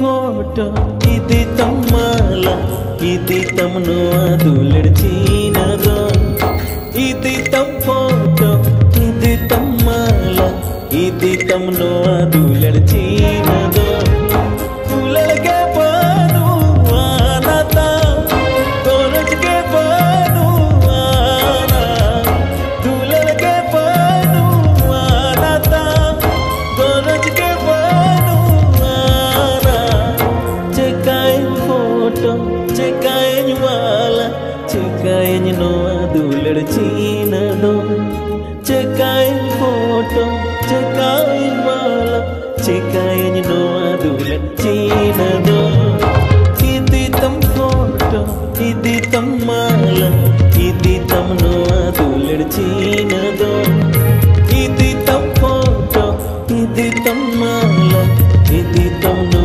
Photo ఇది తమ్మాల ఇది తమను అదులెడిచినదో ఇది తమ్ ఫోటో ఇది తమ్మాల ఇది తమను అదులెడిచినదో foto, cekain wala, cekain no adular Cina do. Cekain foto, cekain wala, cekain no adular Cina do. Idi tam foto, idi tam mala, idi tam no adular Cina do. Idi tam foto, idi tam mala, idi tam no adular Cina do.